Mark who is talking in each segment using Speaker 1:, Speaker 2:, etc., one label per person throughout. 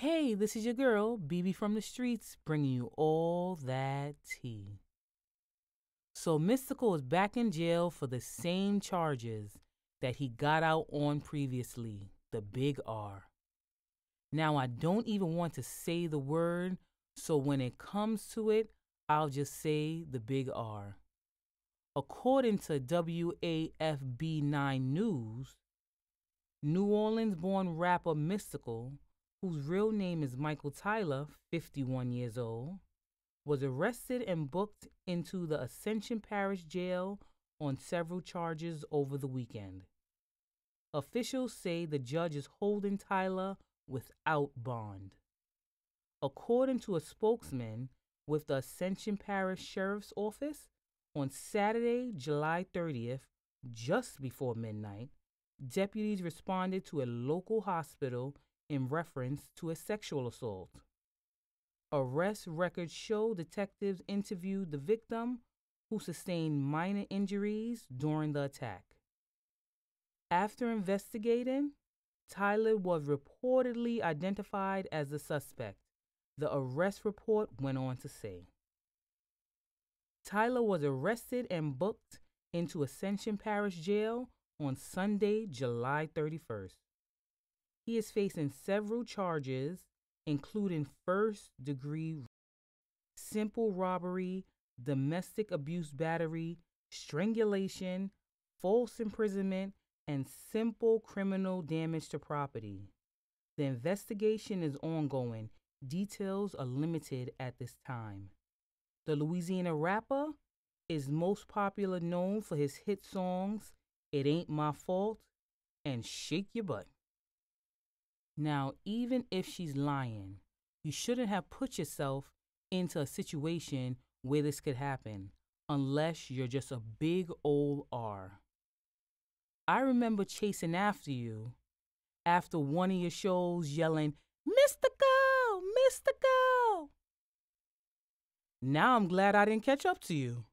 Speaker 1: Hey, this is your girl, BB from the streets, bringing you all that tea. So, Mystikal is back in jail for the same charges that he got out on previously the big R. Now, I don't even want to say the word, so when it comes to it, I'll just say the big R. According to WAFB 9 News, New Orleans born rapper Mystikal whose real name is Michael Tyler, 51 years old, was arrested and booked into the Ascension Parish Jail on several charges over the weekend. Officials say the judge is holding Tyler without bond. According to a spokesman with the Ascension Parish Sheriff's Office, on Saturday, July 30th, just before midnight, deputies responded to a local hospital in reference to a sexual assault. Arrest records show detectives interviewed the victim, who sustained minor injuries during the attack. After investigating, Tyler was reportedly identified as the suspect, the arrest report went on to say. Tyler was arrested and booked into Ascension Parish Jail on Sunday, July 31st. He is facing several charges, including first degree simple robbery, domestic abuse battery, strangulation, false imprisonment, and simple criminal damage to property. The investigation is ongoing. Details are limited at this time. The Louisiana rapper is most popular known for his hit songs It Ain't My Fault and Shake Your Butt. Now, even if she's lying, you shouldn't have put yourself into a situation where this could happen unless you're just a big old R. I remember chasing after you after one of your shows yelling, Mystikal, Mystikal. Now I'm glad I didn't catch up to you.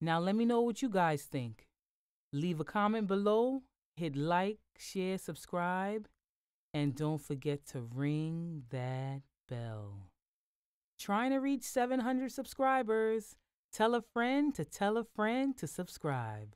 Speaker 1: Now let me know what you guys think. Leave a comment below, hit like, share, subscribe and don't forget to ring that bell. Trying to reach 700 subscribers. Tell a friend to tell a friend to subscribe.